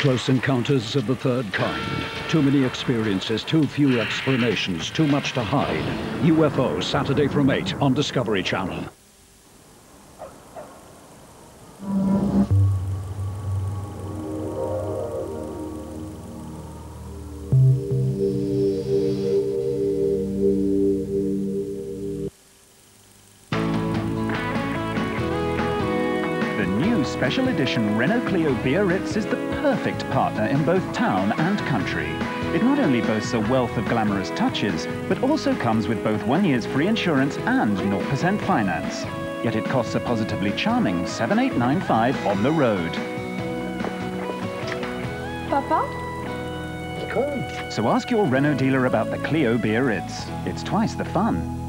Close encounters of the third kind. Too many experiences, too few explanations, too much to hide. UFO, Saturday from 8 on Discovery Channel. Special edition Renault Clio Biarritz is the perfect partner in both town and country. It not only boasts a wealth of glamorous touches, but also comes with both one year's free insurance and 0% finance. Yet it costs a positively charming 7895 on the road. Papa? So ask your Renault dealer about the Clio Biarritz. It's twice the fun.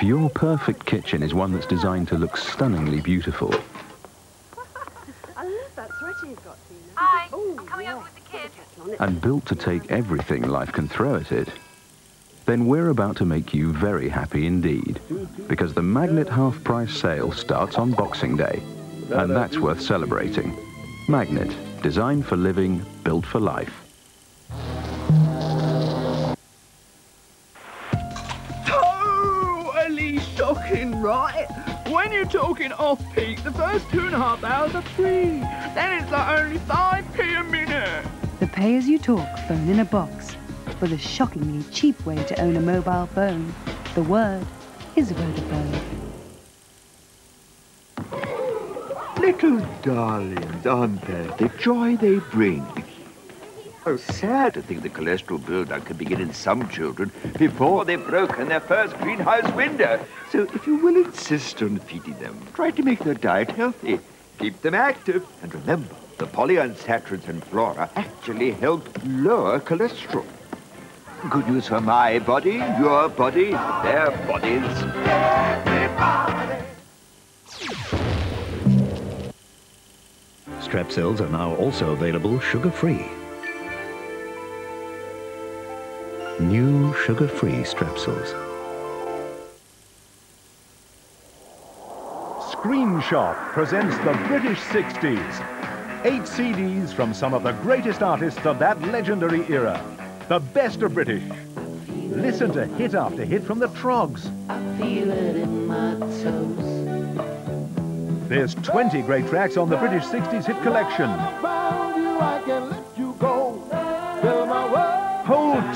If your perfect kitchen is one that's designed to look stunningly beautiful, I love that sweater you've got, Tina. Hi, Oh, I'm coming yeah. over with the kids. and built to take everything life can throw at it, then we're about to make you very happy indeed. Because the Magnet half price sale starts on Boxing Day, and that's worth celebrating. Magnet, designed for living, built for life. Totally shocking, right? When you're talking off-peak, the first two and a half hours are free. Then it's like only 5p a minute. The pay-as-you-talk phone in a box for the shockingly cheap way to own a mobile phone. The word is Vodafone. Little darlings, aren't they? The joy they bring. Oh, sad to think the cholesterol buildup can begin in some children before they've broken their first greenhouse window. So if you will insist on feeding them, try to make their diet healthy. Keep them active. And remember, the polyunsaturates and flora actually help lower cholesterol. Good news for my body, your body, their bodies. Strepsils are now also available sugar-free. New sugar-free Strepsils. Screen Shop presents the British 60s. Eight CDs from some of the greatest artists of that legendary era. The best of British. Listen to hit after hit from the Troggs. I feel it in my toes. There's 20 great tracks on the British 60s hit collection.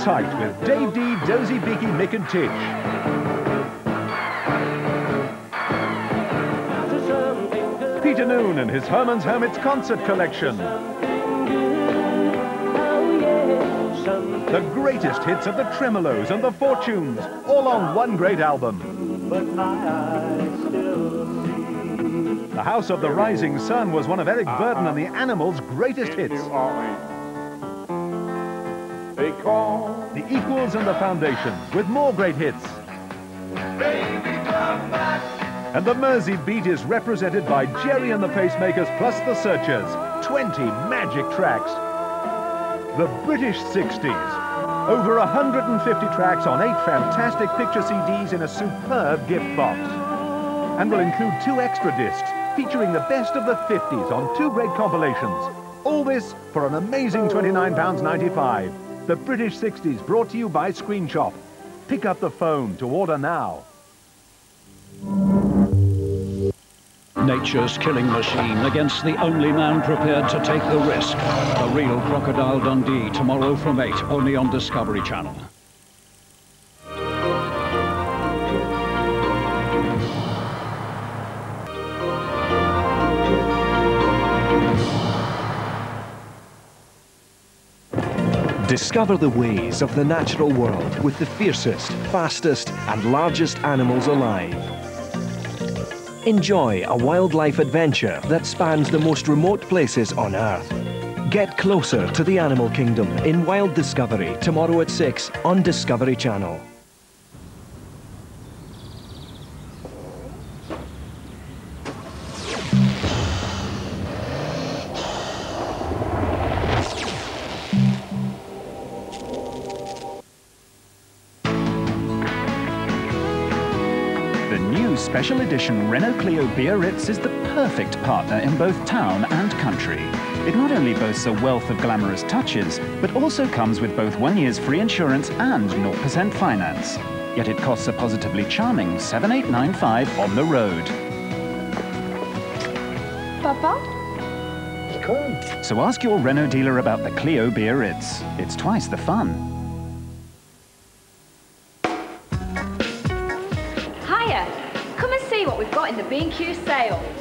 With Dave Dee, Dozy Beaky, Mick and Tich. Peter Noone and his Herman's Hermits concert collection. The greatest hits of the Tremeloes and the Fortunes, all on one great album. The House of the Rising Sun was one of Eric Burdon and the Animals' greatest hits. The Equals and the Foundation, with more great hits. And the Mersey Beat is represented by Gerry and the Pacemakers plus the Searchers. 20 magic tracks. The British 60s. Over 150 tracks on eight fantastic picture CDs in a superb gift box. And will include two extra discs featuring the best of the 50s on two great compilations. All this for an amazing £29.95. The British 60s brought to you by Screen Shop. Pick up the phone to order now. Nature's killing machine against the only man prepared to take the risk. The real Crocodile Dundee tomorrow from 8, only on Discovery Channel. Discover the ways of the natural world with the fiercest, fastest, and largest animals alive. Enjoy a wildlife adventure that spans the most remote places on Earth. Get closer to the animal kingdom in Wild Discovery tomorrow at 6 on Discovery Channel. Special edition Renault Clio Biarritz is the perfect partner in both town and country. It not only boasts a wealth of glamorous touches, but also comes with both one year's free insurance and 0% finance. Yet it costs a positively charming 7895 on the road. Papa? So ask your Renault dealer about the Clio Biarritz. It's twice the fun.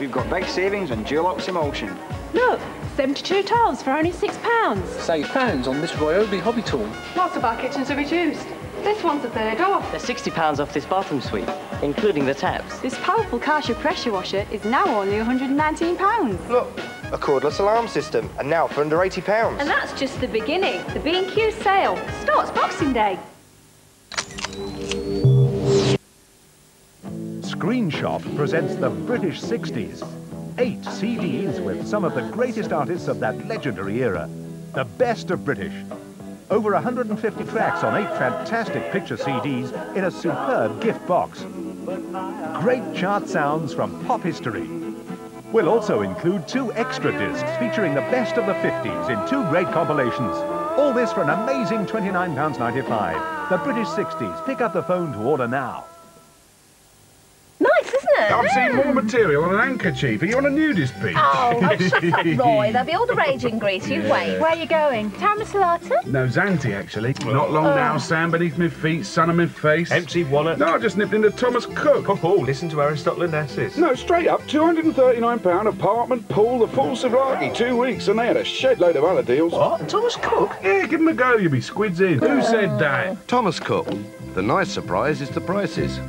We've got big savings on Dulux Emulsion. Look, 72 tiles for only £6. Save pounds on this Ryobi hobby tool. Lots of our kitchens are reduced. This one's a third off. There's £60 off this bathroom suite, including the taps. This powerful Karcher pressure washer is now only £119. Look, a cordless alarm system, and now for under £80. And that's just the beginning. The B&Q sale starts Boxing Day. Screen Shop presents the British 60s. Eight CDs with some of the greatest artists of that legendary era. The best of British. Over 150 tracks on eight fantastic picture CDs in a superb gift box. Great chart sounds from pop history. We'll also include two extra discs featuring the best of the 50s in two great compilations. All this for an amazing £29.95. The British 60s. Pick up the phone to order now. Nice. I've seen hmm. more material on an handkerchief. Are you on a nudist beach? Oh, oh shut up, Roy. There'll be all the rage in Greece. You Yeah. wait. Where are you going? Taramasalata? No, Zante, actually. Not long Oh. now, sand beneath my feet, sun on my face. Empty wallet. No, I just nipped into Thomas Cook. Oh, oh listen to Aristotle Onassis. No, straight up, £239 apartment, pool, the full souvlaki, two weeks, and they had a shed load of other deals. What? Thomas Cook? Yeah, give him a go, you'll be squids in. Who said that? Thomas Cook. The nice surprise is the prices.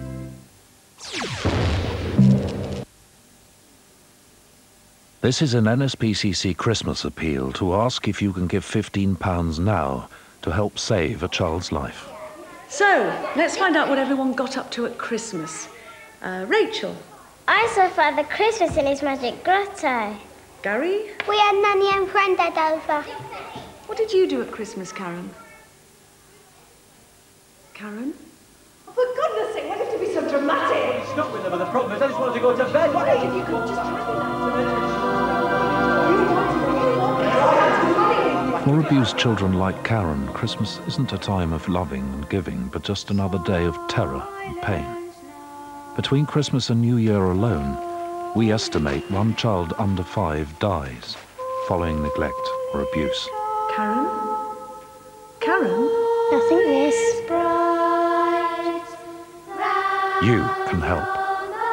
This is an NSPCC Christmas appeal to ask if you can give £15 now to help save a child's life. So, let's find out what everyone got up to at Christmas. Uh, Rachel. I saw Father Christmas in his magic grotto. Gary? We had Nanny and Grandad over. What did you do at Christmas, Karen? Karen? Oh, for goodness sake, why do you have to be so dramatic? Stop with them, but the problem is I just wanted to go to bed. Why, if you could just For abused children like Karen, Christmas isn't a time of loving and giving, but just another day of terror and pain. Between Christmas and New Year alone, we estimate one child under five dies following neglect or abuse. Karen? Karen? Nothing this. You can help.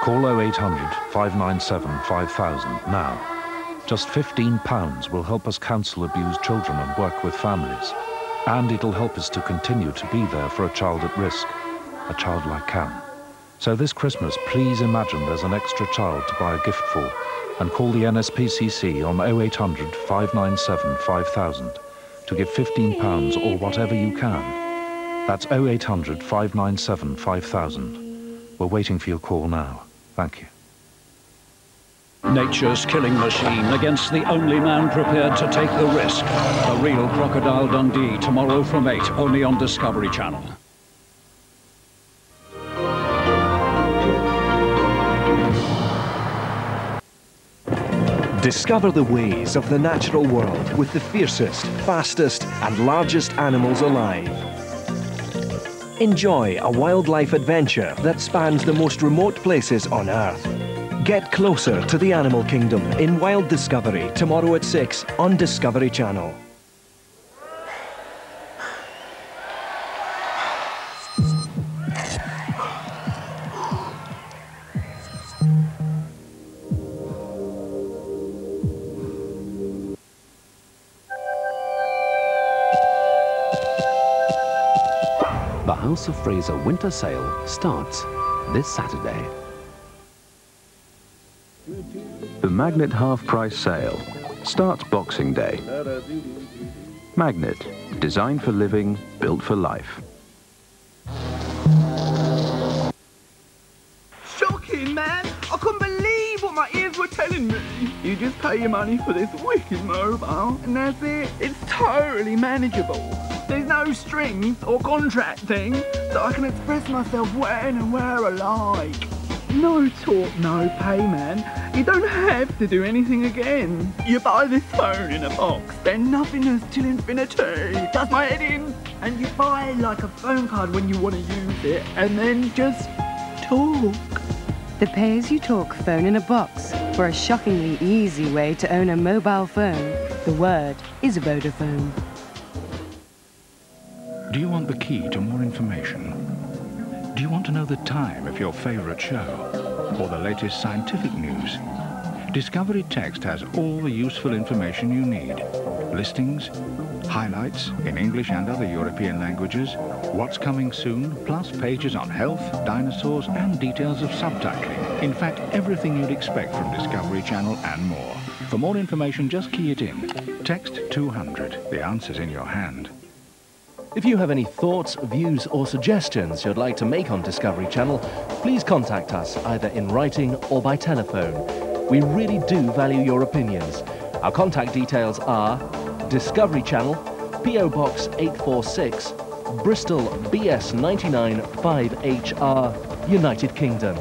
Call 0800 597 5000 now. Just £15 will help us counsel abused children and work with families. And it'll help us to continue to be there for a child at risk, a child like Karen. So this Christmas, please imagine there's an extra child to buy a gift for and call the NSPCC on 0800 597 5000 to give £15 or whatever you can. That's 0800 597 5000. We're waiting for your call now. Thank you. Nature's killing machine against the only man prepared to take the risk. A real Crocodile Dundee tomorrow from 8, only on Discovery Channel. Discover the ways of the natural world with the fiercest, fastest, and largest animals alive. Enjoy a wildlife adventure that spans the most remote places on Earth. Get closer to the animal kingdom in Wild Discovery tomorrow at 6 on Discovery Channel. The House of Fraser winter sale starts this Saturday. The Magnet half price sale starts Boxing Day. Magnet, designed for living, built for life. Shocking, man! I couldn't believe what my ears were telling me. You just pay your money for this wicked mobile, and that's it. It's totally manageable. There's no strings or contracting, so I can express myself when and where I like. No talk, no pay, man. You don't have to do anything again. You buy this phone in a box, then nothingness till infinity. Does my head in? And you buy like a phone card when you want to use it, and then just talk. The Pay As You Talk phone in a box for a shockingly easy way to own a mobile phone. The word is Vodafone. Do you want the key to more information? Do you want to know the time of your favorite show? Or the latest scientific news? Discovery Text has all the useful information you need. Listings, highlights in English and other European languages, what's coming soon, plus pages on health, dinosaurs and details of subtitling. In fact, everything you'd expect from Discovery Channel and more. For more information, just key it in. Text 200. The answer's in your hand. If you have any thoughts, views or suggestions you'd like to make on Discovery Channel, please contact us either in writing or by telephone. We really do value your opinions. Our contact details are Discovery Channel, PO Box 846, Bristol BS 99 5HR, United Kingdom.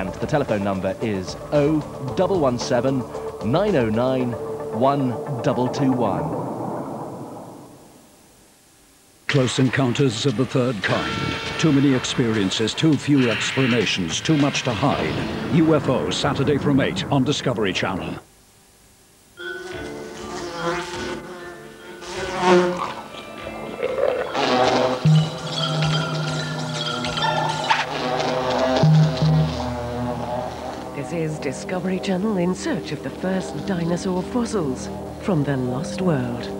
And the telephone number is 0117 909 1221. Close encounters of the third kind. Too many experiences, too few explanations, too much to hide. UFO, Saturday from 8 on Discovery Channel. Discovery Channel in search of the first dinosaur fossils from the lost world.